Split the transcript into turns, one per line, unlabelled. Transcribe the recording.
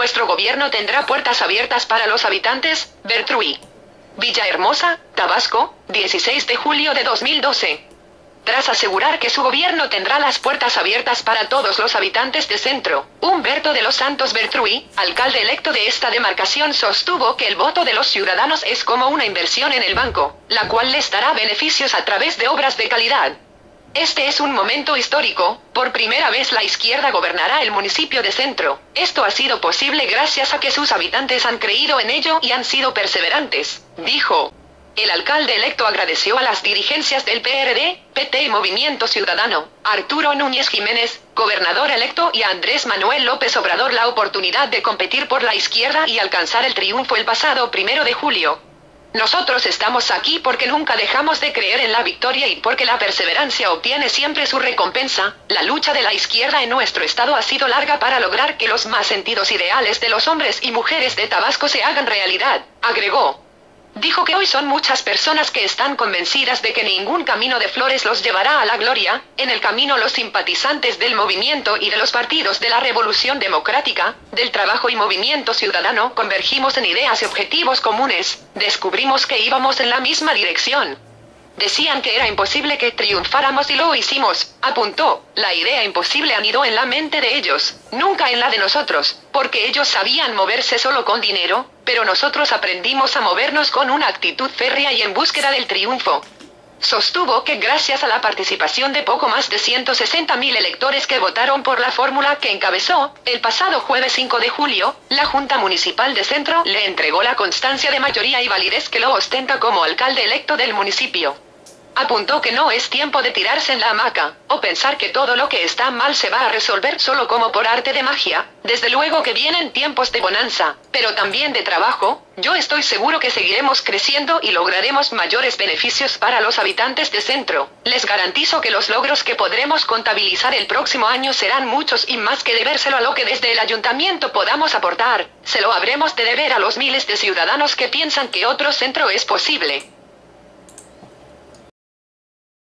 Nuestro gobierno tendrá puertas abiertas para los habitantes, Bertrui. Villahermosa, Tabasco, 16 de julio de 2012. Tras asegurar que su gobierno tendrá las puertas abiertas para todos los habitantes de Centro, Humberto de los Santos Bertrui, alcalde electo de esta demarcación, sostuvo que el voto de los ciudadanos es como una inversión en el banco, la cual les dará beneficios a través de obras de calidad. Este es un momento histórico, por primera vez la izquierda gobernará el municipio de Centro. Esto ha sido posible gracias a que sus habitantes han creído en ello y han sido perseverantes, dijo. El alcalde electo agradeció a las dirigencias del PRD, PT y Movimiento Ciudadano, Arturo Núñez Jiménez, gobernador electo y a Andrés Manuel López Obrador la oportunidad de competir por la izquierda y alcanzar el triunfo el pasado primero de julio. Nosotros estamos aquí porque nunca dejamos de creer en la victoria y porque la perseverancia obtiene siempre su recompensa. La lucha de la izquierda en nuestro estado ha sido larga para lograr que los más sentidos ideales de los hombres y mujeres de Tabasco se hagan realidad, agregó. Dijo que hoy son muchas personas que están convencidas de que ningún camino de flores los llevará a la gloria, en el camino los simpatizantes del movimiento y de los partidos de la Revolución Democrática, del Trabajo y Movimiento Ciudadano convergimos en ideas y objetivos comunes, descubrimos que íbamos en la misma dirección. Decían que era imposible que triunfáramos y lo hicimos, apuntó. La idea imposible anidó en la mente de ellos, nunca en la de nosotros, porque ellos sabían moverse solo con dinero, pero nosotros aprendimos a movernos con una actitud férrea y en búsqueda del triunfo. Sostuvo que gracias a la participación de poco más de 160.000 electores que votaron por la fórmula que encabezó, el pasado jueves 5 de julio, la Junta Municipal de Centro le entregó la constancia de mayoría y validez que lo ostenta como alcalde electo del municipio. Apuntó que no es tiempo de tirarse en la hamaca, o pensar que todo lo que está mal se va a resolver solo como por arte de magia. Desde luego que vienen tiempos de bonanza, pero también de trabajo. Yo estoy seguro que seguiremos creciendo y lograremos mayores beneficios para los habitantes de centro. Les garantizo que los logros que podremos contabilizar el próximo año serán muchos y más que debérselo a lo que desde el ayuntamiento podamos aportar. Se lo habremos de deber a los miles de ciudadanos que piensan que otro centro es posible.